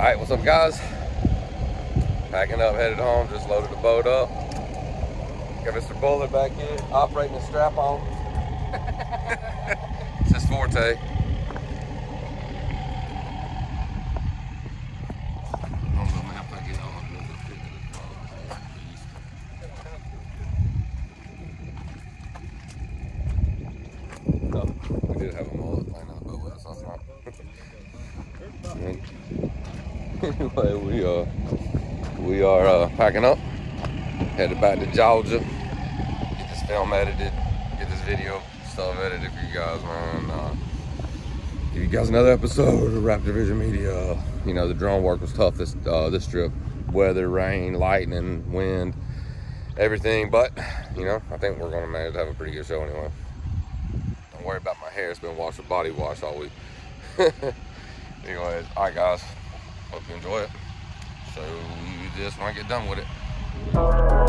All right, what's up, guys? Packing up, headed home. Just loaded the boat up. Got Mr. Bullard back here operating the strap on. it's his forte. No, we did have a mullet laying on the boat with us last night. anyway, we are we are uh, packing up, headed back to Georgia. Get this film edited, get this video stuff edited for you guys, man. Uh, give you guys another episode of Raptor Vision Media. You know the drone work was tough this uh, this trip, weather, rain, lightning, wind, everything. But you know I think we're gonna manage to have a pretty good show anyway. Don't worry about my hair; it's been washed with body wash all week. Anyways, all right, guys. Hope you enjoy it. So just want to get done with it.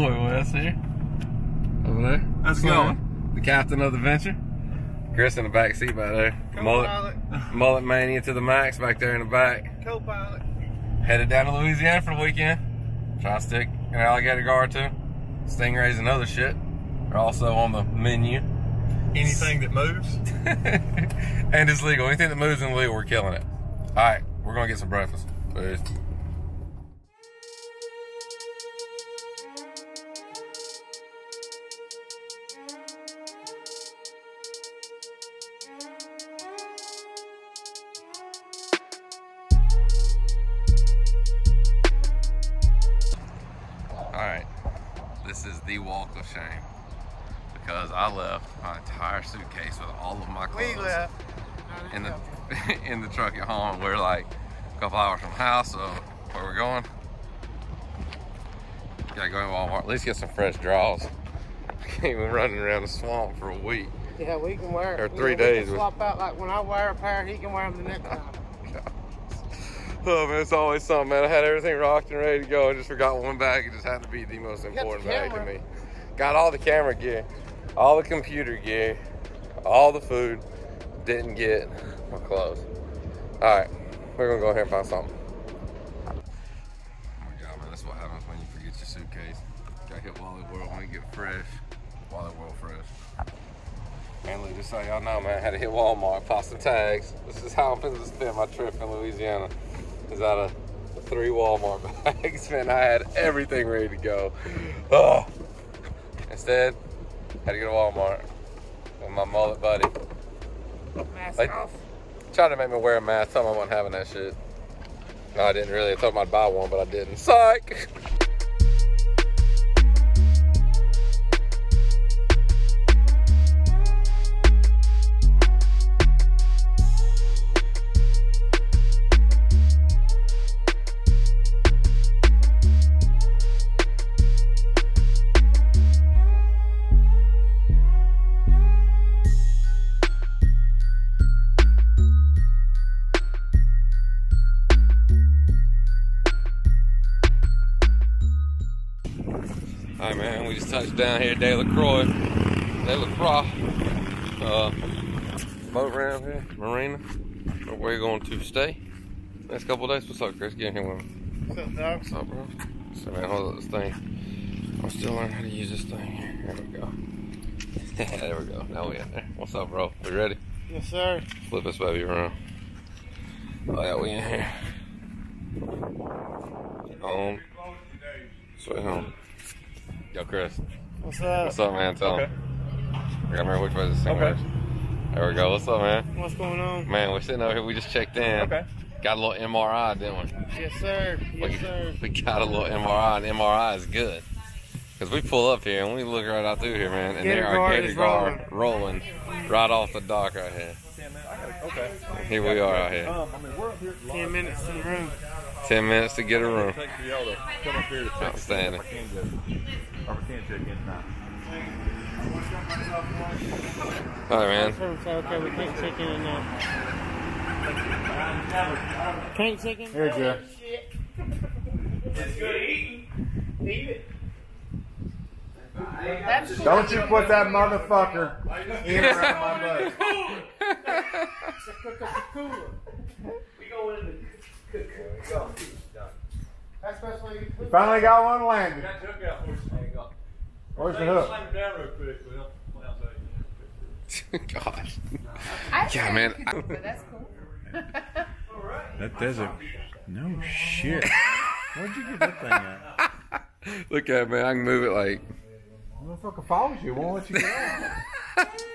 Boy Wes here. Over there. How's it What's going? The captain of the venture. Chris in the back seat back there. Mullet, Co-pilot. mullet mania to the max back there in the back. Co-pilot. Headed down to Louisiana for the weekend. Try to stick an alligator gar too. Stingrays and other shit are also on the menu. Anything that moves. and is legal. Anything that moves in legal, we're killing it. All right, we're gonna get some breakfast. Peace. Least get some fresh draws. I can't been running around the swamp for a week. Yeah, we can wear Or three we days Can swap out like when I wear a pair, he can wear them the next time. Oh man, it's always something, man. I had everything rocked and ready to go. I just forgot one bag. It just had to be the most got the important bag to me. Got all the camera gear, all the computer gear, all the food. Didn't get my clothes. All right, we're gonna go ahead and find something. Hit Wally World when you get fresh. Wally World fresh. And look, just so y'all know, man, I had to hit Walmart, pop some tags. This is how I'm to spend my trip in Louisiana. Is out of three Walmart bags, man. I had everything ready to go. Oh. Instead, had to go to Walmart with my mullet buddy. Mask Like- off. Tried to make me wear a mask, told me I wasn't having that shit. No, I didn't really. I told him I'd buy one, but I didn't. Psych! De La Croix, De La Croix, uh, boat ramp here, marina. Where we're going to stay next couple days. What's up, Chris? Get in here with me. What's up, dog? What's up, bro? So, man, hold up this thing. I'm still learning how to use this thing here. There we go. there we go. Now we in there. What's up, bro? We ready? Yes, sir. Flip this baby around. Oh, yeah, we in here. Home. Sweet home. Yo, Chris. What's up? What's up, man? Tell Okay. him. I gotta remember which way this thing Okay. works. There we go. What's up, man? What's going on? Man, we're sitting over here. We just checked in. Okay. Got a little MRI, didn't we? Yes, sir. We- Yes, sir. We got a little MRI, and MRI is good. Because we pull up here and we look right out through here, man. And Gator there are guard gator is guard rolling right off the dock right here. Yeah, man, I gotta, okay. Here we are out here. Um, I mean, we're up here. Ten minutes to the room. 10 minutes to get a room. Take for y'all to come up here to check Outstanding. If I can go. Or if check in tonight. All right, man. So, so, okay, we can't check in and uh, Can't check in. Here, Jeff. Don't you put that motherfucker in around my butt. That's the best way you put Finally got one landed. Got hook out for you. Where's the hook? Slam it down real quick. Well, well, outside. God. I Yeah, man. But that's cool. That desert. No shit. Where'd you get that thing at? Look at it, man. I can move it like. Motherfucker follows you. Won't let you get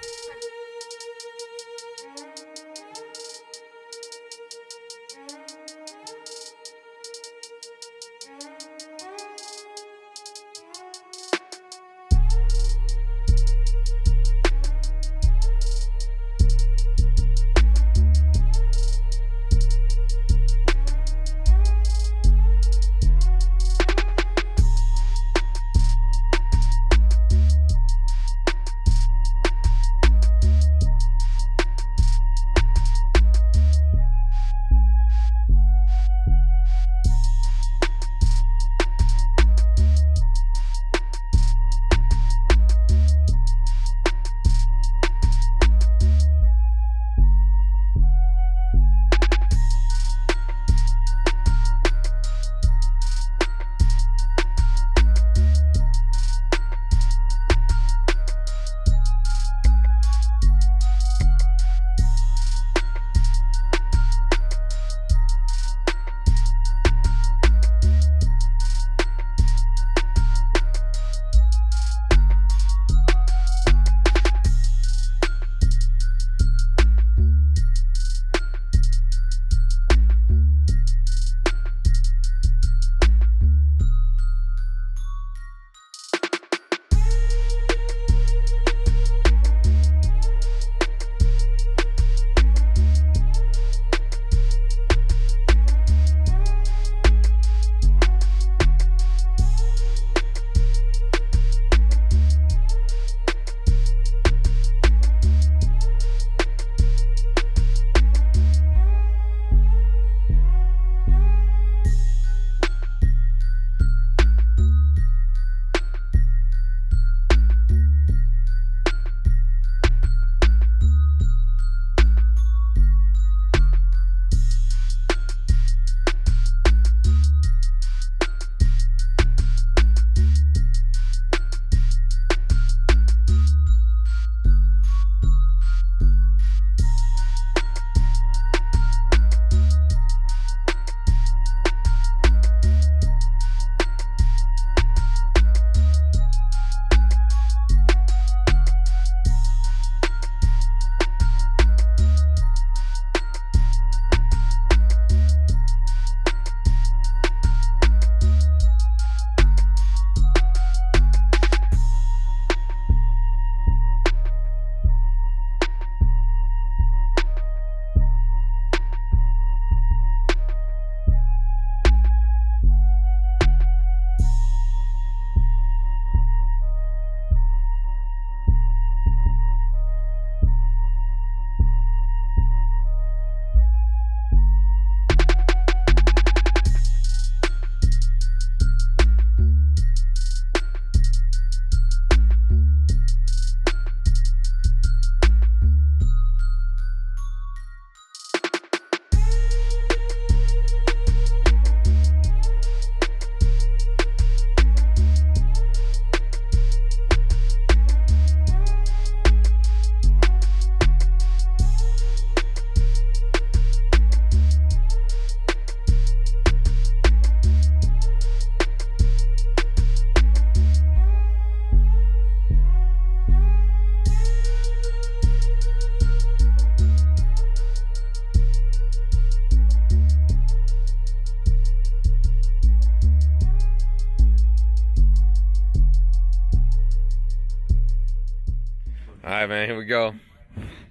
man. Here we go.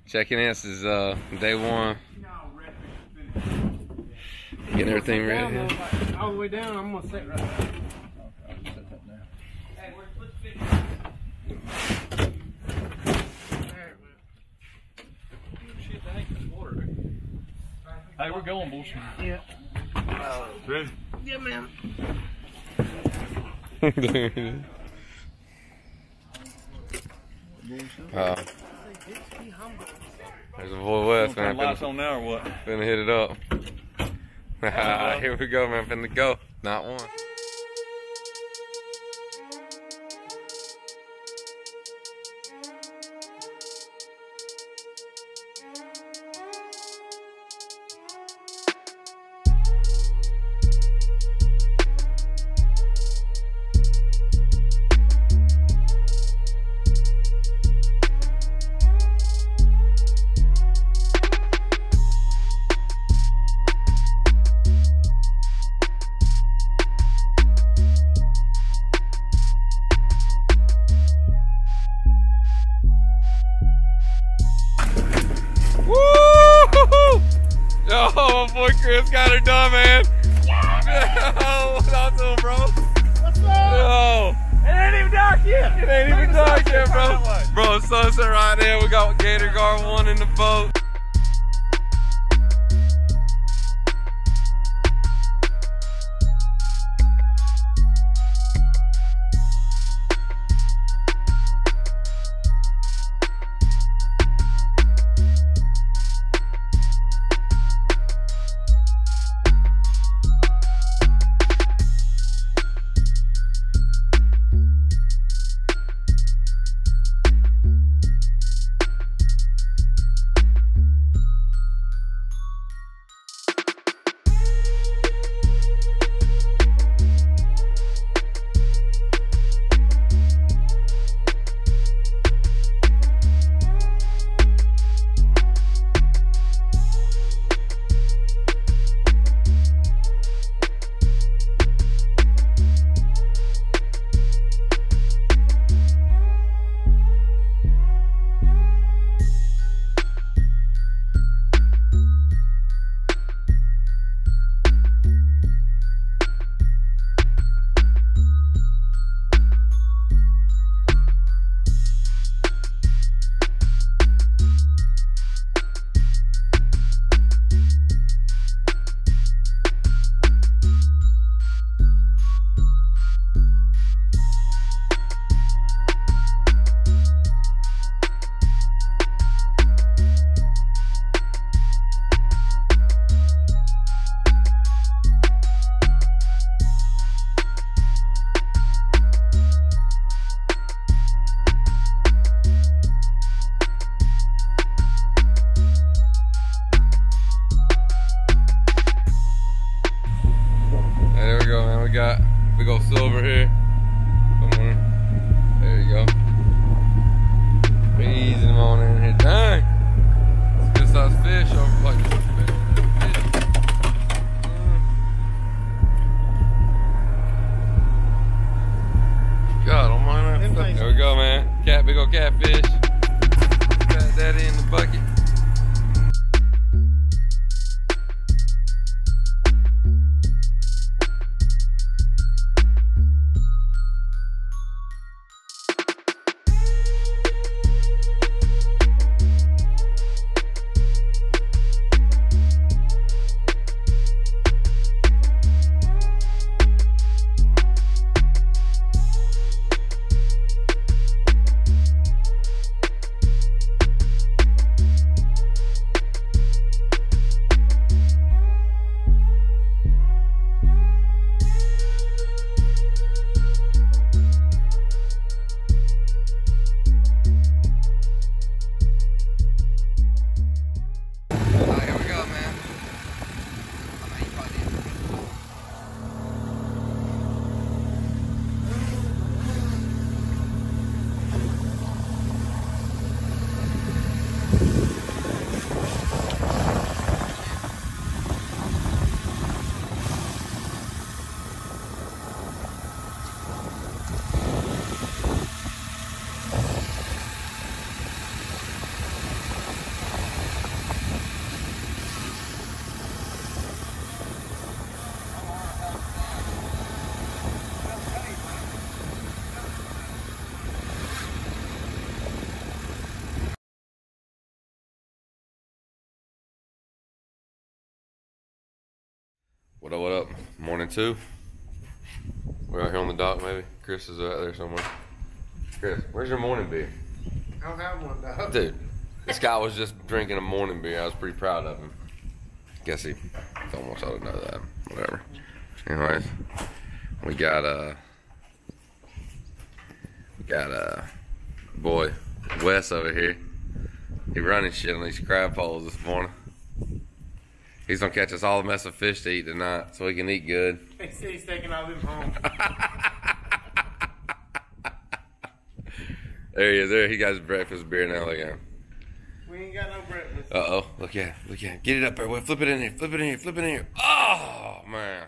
Checking in. This is uh, day one. Getting everything ready. Down, here. though, like, all the way down, I'm gonna sit right there. Hey, we're going, bullshit. Yeah. Ready? Yeah, man. uh, there's a boy West, man. Lights on now or what? finna hit it up. Here we go, man. Finna go. Not one. Morning two. We're out here on the dock, maybe. Chris is out there somewhere. Chris, where's your morning beer? I don't have one, dog. Dude, this guy was just drinking a morning beer. I was pretty proud of him. Guess he almost ought to know that. Whatever. Anyways, we got uh we got uh boy Wes over here. He running shit on these crab poles this morning. He's gonna catch us all a mess of fish to eat tonight, so we can eat good. He said he's taking all of them home. There he is. There he got his breakfast beer now. Look at him. We ain't got no breakfast. Uh oh. Look at him. Look at him. Get it up there. Flip it in here. Flip it in here. Flip it in here. Oh man.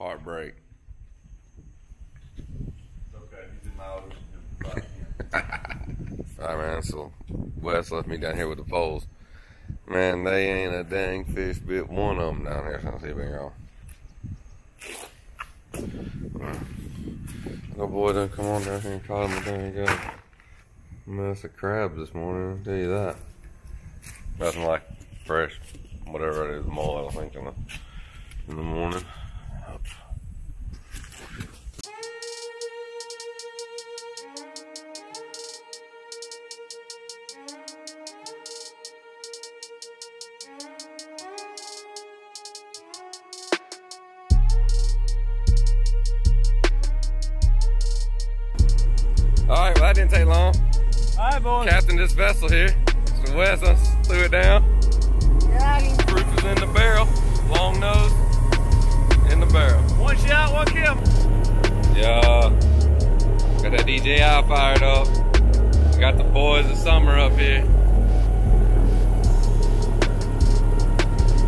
Heartbreak. It's okay. He's in my ocean. Alright man, so Wes left me down here with the poles. Man, they ain't a dang fish bit one of them down here since he been gone. Little boy done come on down here and caught him down here got a mess of crabs this morning, I'll tell you that. Nothing like fresh, whatever it is, mole I think in the, in the morning. This vessel here. So Wes done threw it down. Proof is in the barrel. Long nose in the barrel. One shot, one kill. Yeah. Got that DJI fired up. Got the boys of summer up here.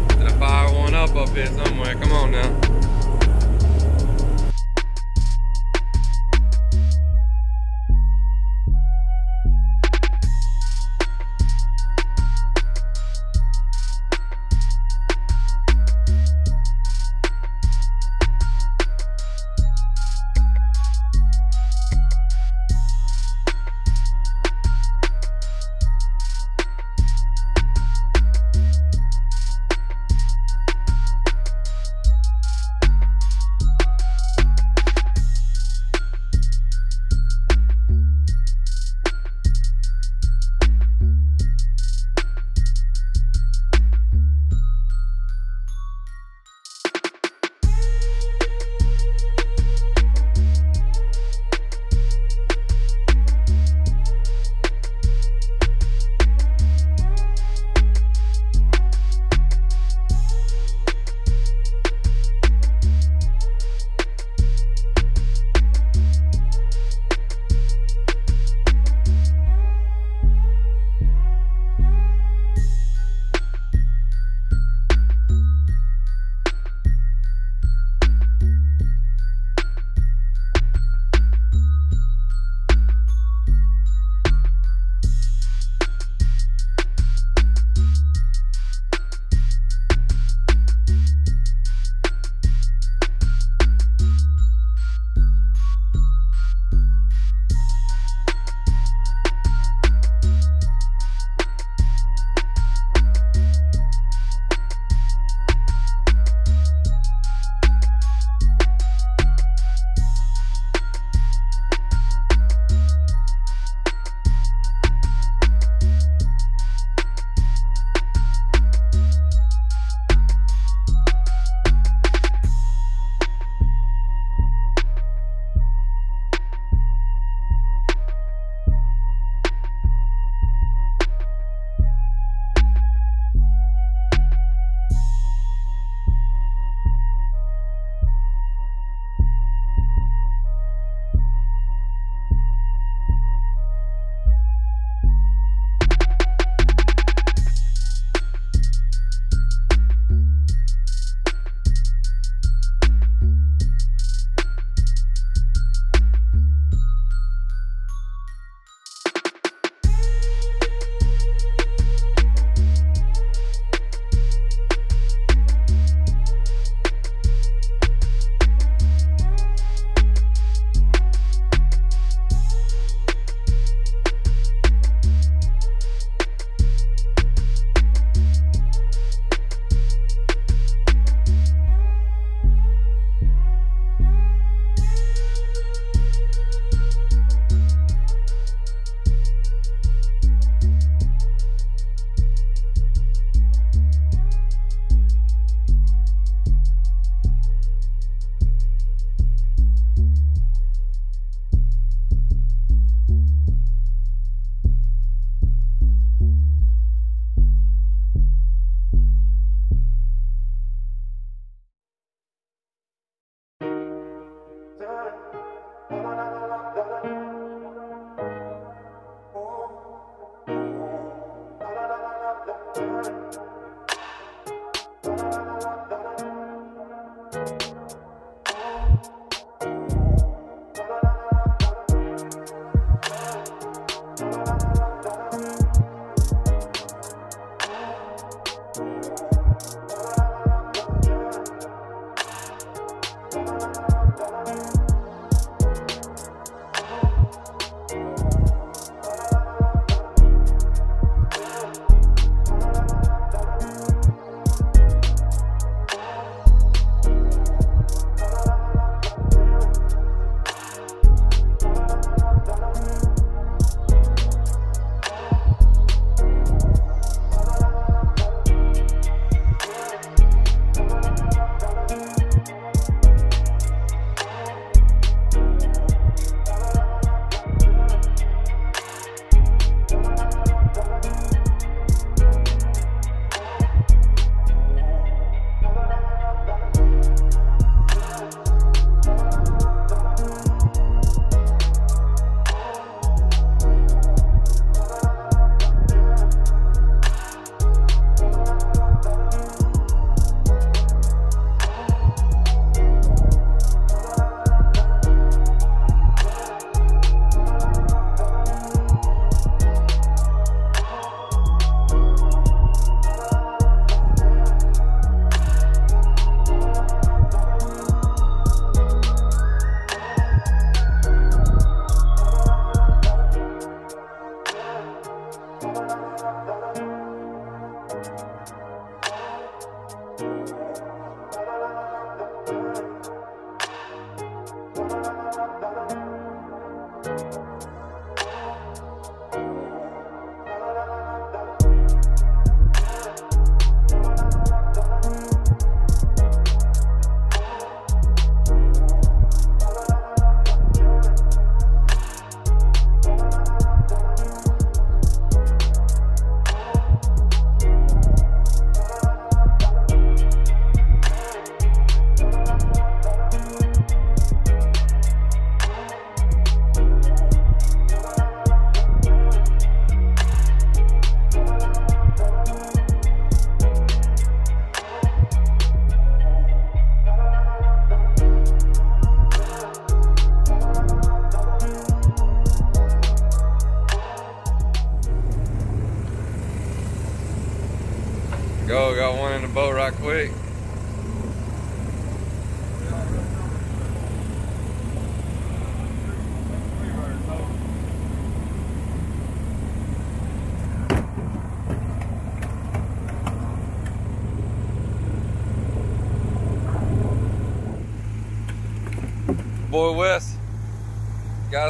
Gotta fire one up up here somewhere. Come on now.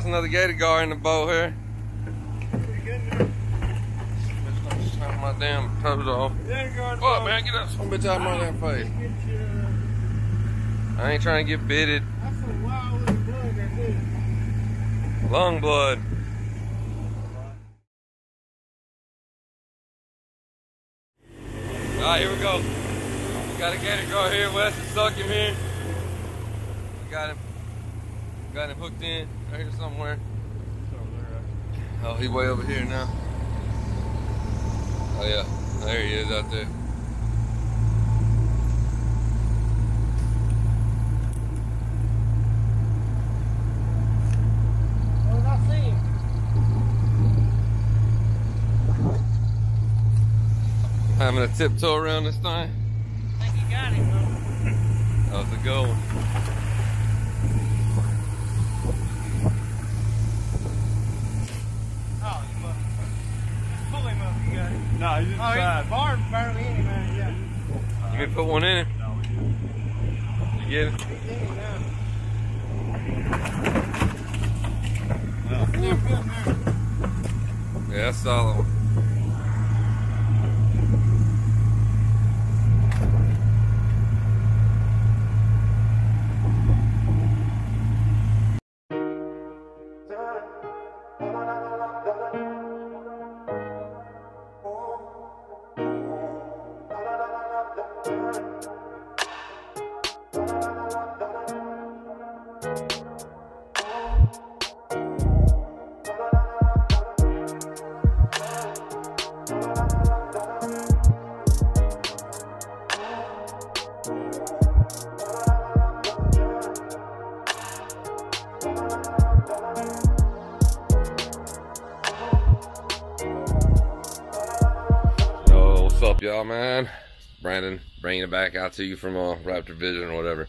Another gator gar in the boat here. My damn toes off. What, man? Get that bitch out of my damn face. I ain't trying to get bitted. Lung blood. Alright, here we go. Got a gator gar here. Wes suck him here. Got him. Got him hooked in right here somewhere. Oh, he way over here now. Oh yeah, there he is out there. Having a tiptoe around this thing. I think you got him though. How's it going? Oh, you must. Just pull him up, you got him. No, he's Oh, inside. he's barred barely in him, man. Yeah. You can put one in him. No, we didn't. You get it? He's in him now. Yeah, that's solid one. Bringing it back out to you from uh, Raptor Vision or whatever.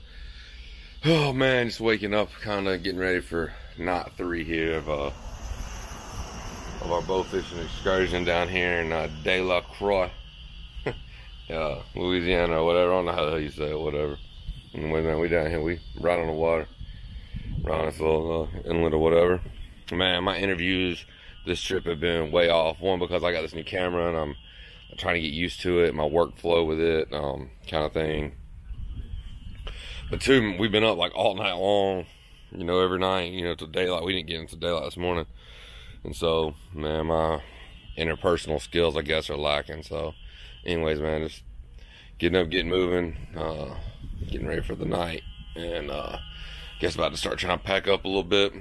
Oh man, just waking up, kind of getting ready for knot three here of uh of our bow fishing excursion down here in uh, De La Croix, uh, Louisiana or whatever. I don't know how the hell you say it, whatever. Anyway, man, we down here, we right on the water, right on this little uh, inlet or whatever. Man, my interviews this trip have been way off. One because I got this new camera and I'm trying to get used to it, my workflow with it, um, kind of thing. But two, we've been up like all night long, you know, every night, you know, till daylight. We didn't get into daylight this morning. And so, man, my interpersonal skills, I guess, are lacking. So, anyways, man, just getting up, getting moving, uh, getting ready for the night. And, uh, guess about to start trying to pack up a little bit.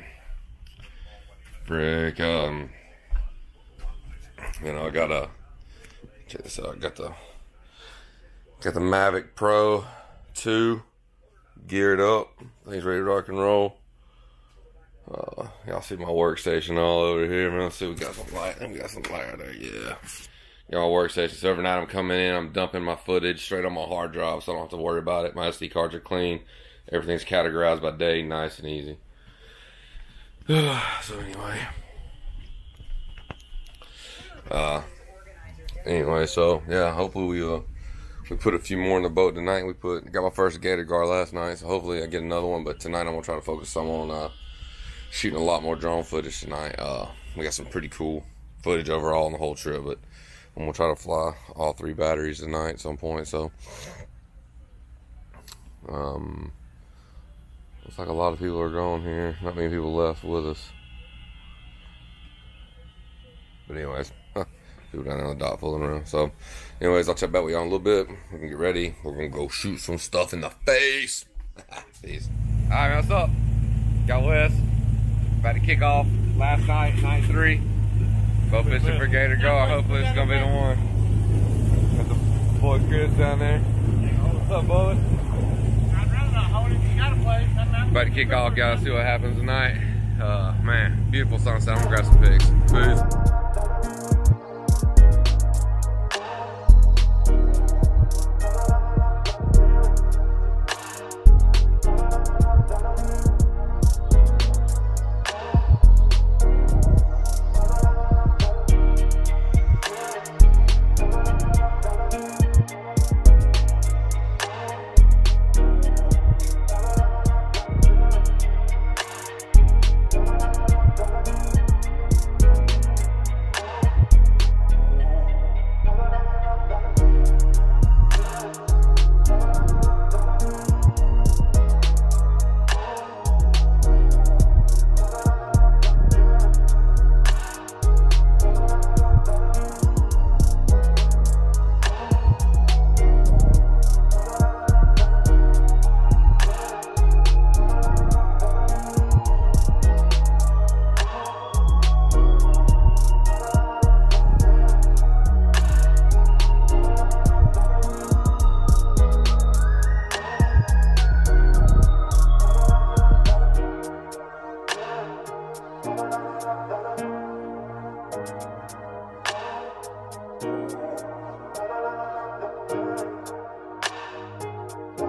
Frick, um, you know, I got a, check this out, got the, got the Mavic Pro 2 geared up. Things ready to rock and roll. Uh, y'all see my workstation all over here, man. Let's see, we got some light. We got some light there, yeah. Y'all workstation. So every night I'm coming in, I'm dumping my footage straight on my hard drive, so I don't have to worry about it. My SD cards are clean. Everything's categorized by day, nice and easy. so anyway, uh, anyway, so yeah, hopefully we uh we put a few more in the boat tonight. We put got my first gator gar last night, so hopefully I get another one. But tonight I'm gonna try to focus some on uh, shooting a lot more drone footage tonight. Uh, we got some pretty cool footage overall on the whole trip, but I'm gonna try to fly all three batteries tonight at some point. So, um, looks like a lot of people are gone here. Not many people left with us. But anyways, people down there on the dock fooling around. So, anyways, I'll check back with y'all in a little bit. We can get ready. We're gonna go shoot some stuff in the face. Peace. All right, man, what's up? Got Wes. About to kick off last night, night three. Go fishing for Gator Gar. Hopefully, it's gonna be the one. Got the boy Chris down there. What's up, boy? About to kick off, guys. See what happens tonight. Uh, man, beautiful sunset. I'm gonna grab some pics. Peace.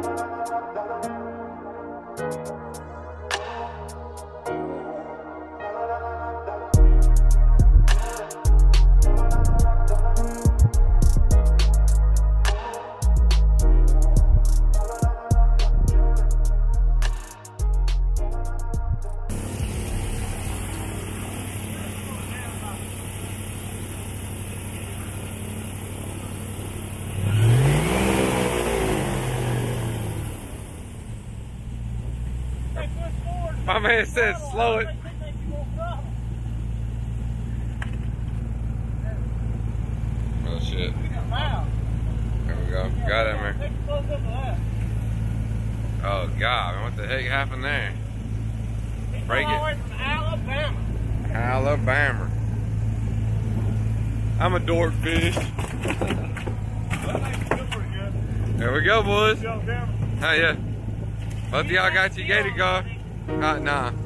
Thank you. Man said slow it. Oh shit. There we go. Got him there. Oh god, man, what the heck happened there? Break it. Alabama. Alabama. I'm a dork fish. There we go, boys. Oh yeah. Both of y'all got your gator gar. Uh, nah.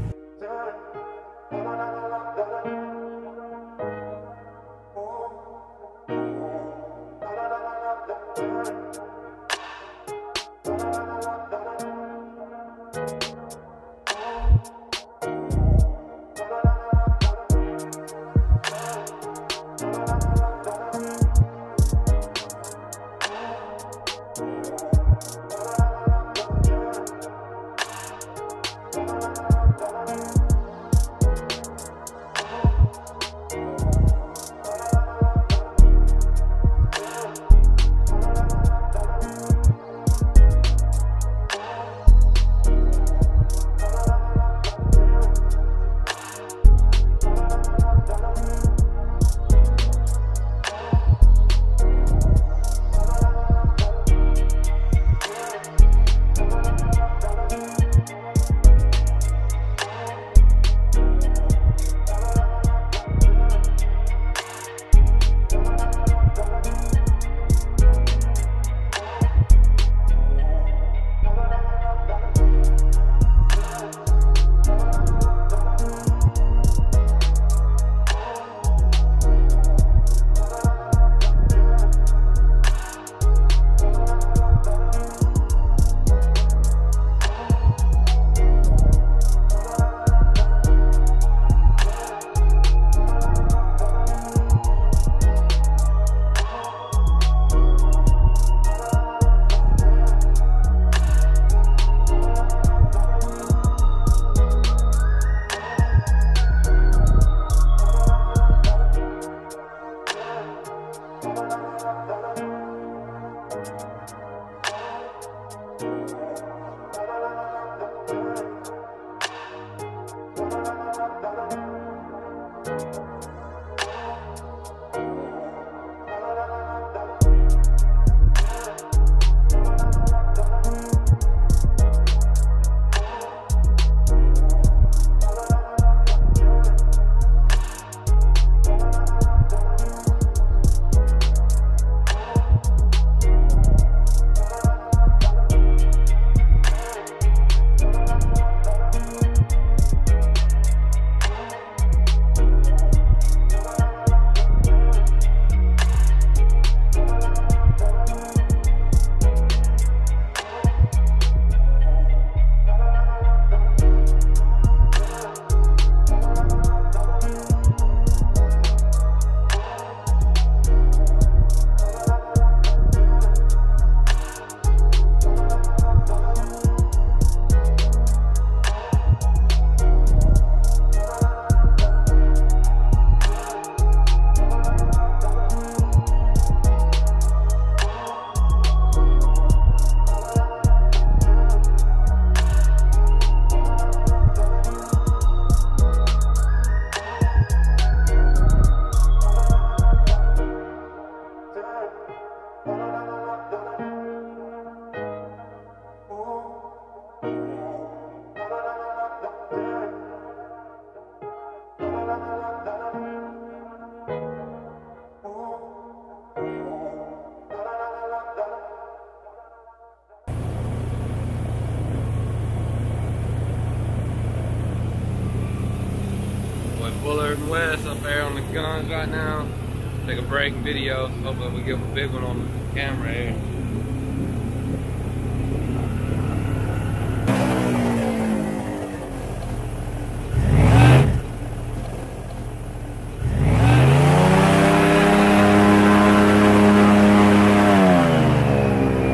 Video. Hopefully we get a big one on the camera here.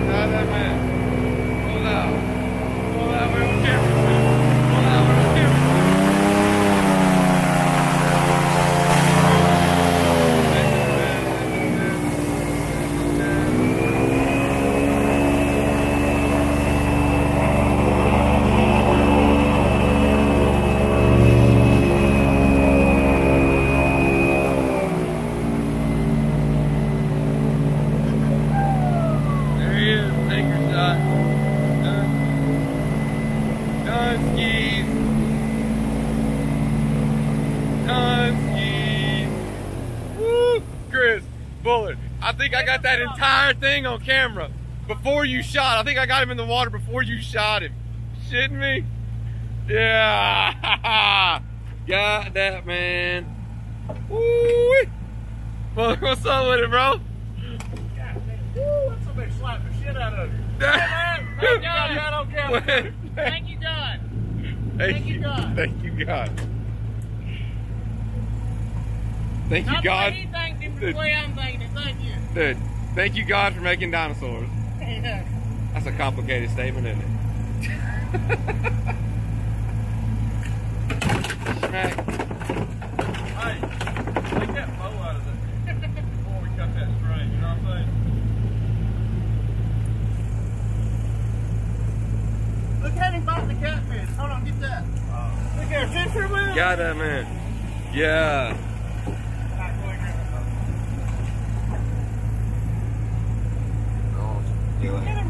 Got that man. Pull out. Pull out where the camera's at. Pull out where the camera's at. There he is, anchor shot. Done. Done skis. Done skis. Woo! Chris, Bullard. I think I got that entire thing on camera before you shot. I think I got him in the water before you shot him. Shitting me? Yeah. got that, man. Woo! Well, what's up with it, bro? Somebody slapped the shit out of you. Thank you, God. Got on camera. Thank you, God. Thank you, God. Thank you, God. Thank you, God. The way he thanked him, but the way I'm thanking him. Thank you. Dude, thank you, God, for making dinosaurs. Yeah. That's a complicated statement, isn't it? Smack. Hey, take that bow out of there before we cut that string. You know what I'm saying? Look at him biting the catfish. Hold on, get that. Oh. Look at her. Sit for. Got that, man. Yeah. Get him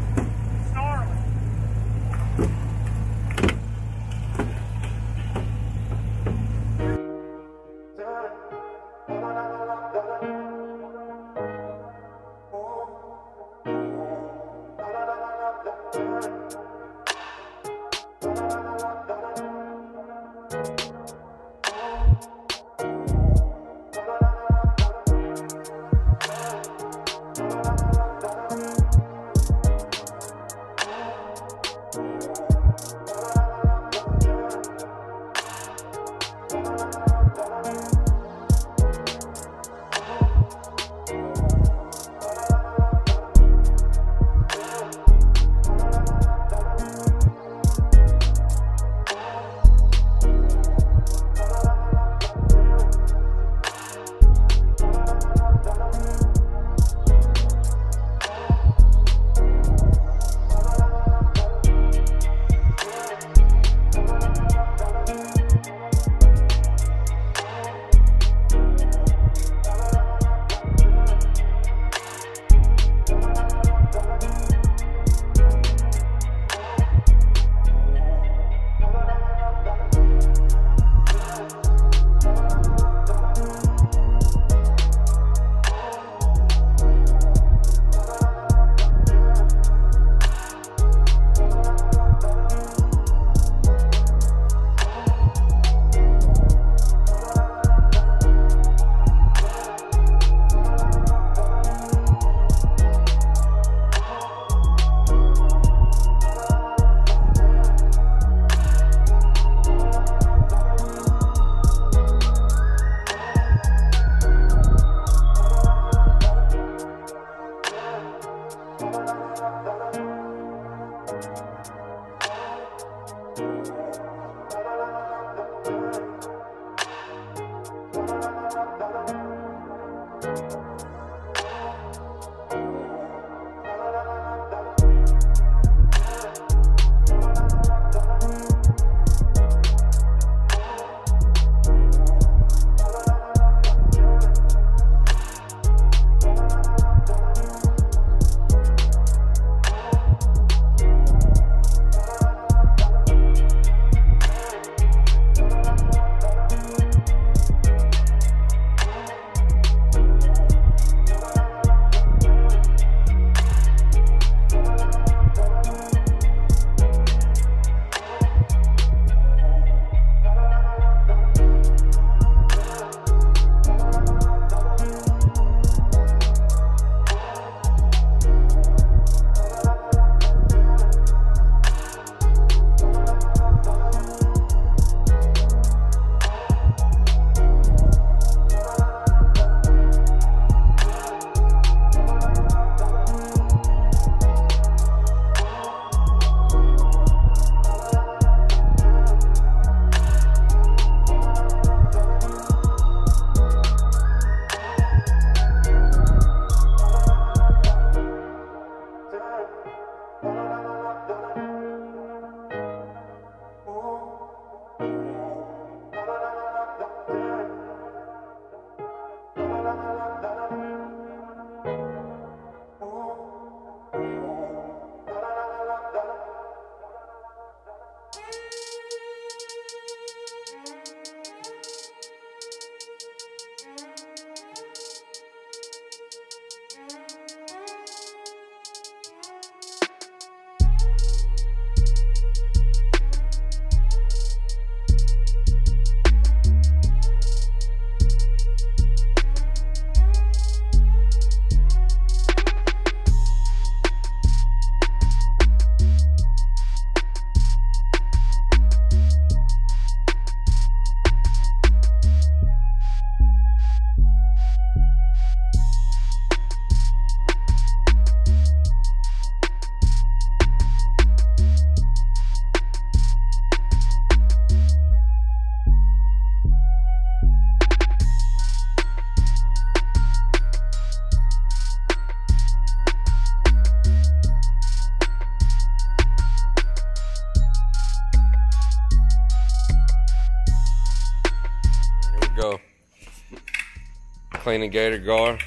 Cleaning Gator Gar.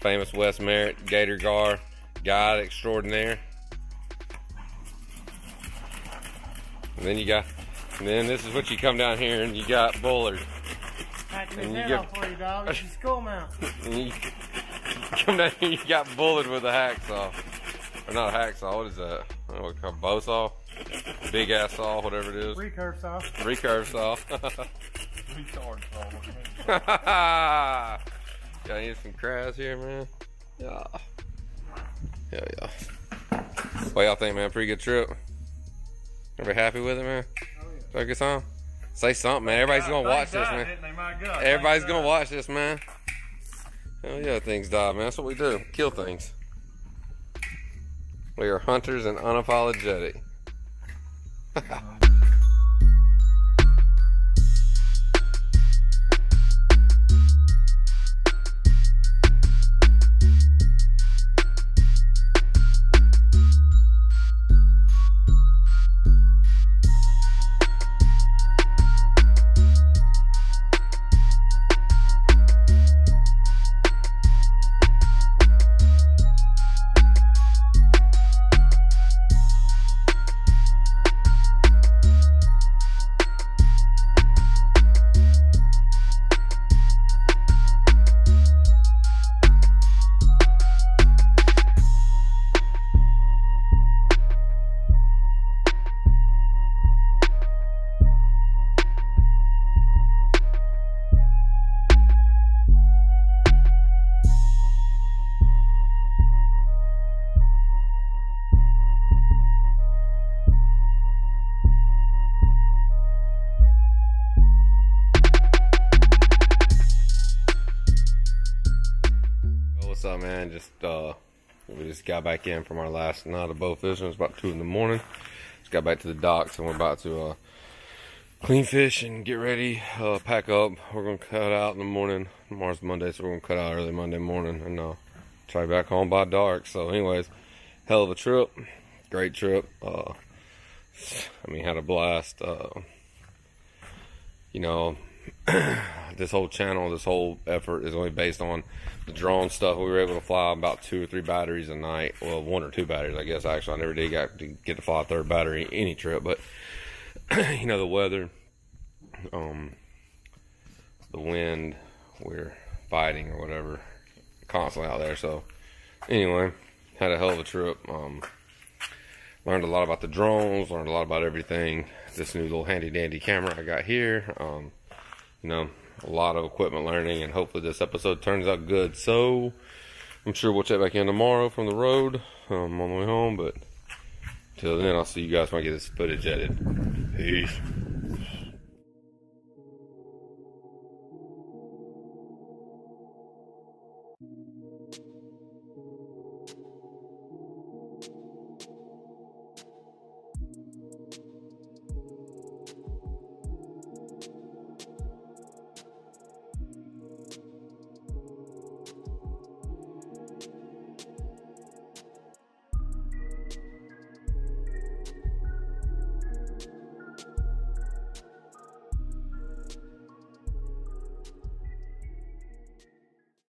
Famous West Merritt Gator Gar guide extraordinaire. And then you got, and then this is what you come down here and you got Bullard. Hacking And you get- for you, dog. It's school mount. And you come down here, you got Bullard with a hacksaw. Or not a hacksaw, what is that? I don't know what called, bow saw? Big ass saw, whatever it is. Recurve saw. Recurve saw. Got any some crabs here, man? Yeah. Hell yeah. What y'all think, man? Pretty good trip. Everybody happy with it, man? That a good song? Say something, man. Everybody's gonna watch this, man. Didn't they? My God. Everybody's gonna watch this, man. Hell yeah, things die, man. That's what we do. Kill things. We are hunters and unapologetic. got back in from our last night of bow fishing. It's about two in the morning. Just got back to the docks and we're about to uh, clean fish and get ready, uh, pack up. We're gonna cut out in the morning. Tomorrow's Monday, so we're gonna cut out early Monday morning and uh, try back home by dark. So, anyways, hell of a trip, great trip. Uh, I mean, had a blast. Uh, you know, this whole channel, this whole effort is only based on the drone stuff. We were able to fly about two or three batteries a night. Well, one or two batteries, I guess. Actually, I never did get to get to fly a third battery any trip, but you know the weather, um, the wind, we're fighting or whatever, constantly out there. So anyway, had a hell of a trip. Um, learned a lot about the drones, learned a lot about everything. This new little handy dandy camera I got here. Um, you know, a lot of equipment learning, and hopefully this episode turns out good. So I'm sure we'll check back in tomorrow from the road um, on the way home. But till then, I'll see you guys when I get this footage edited. Peace.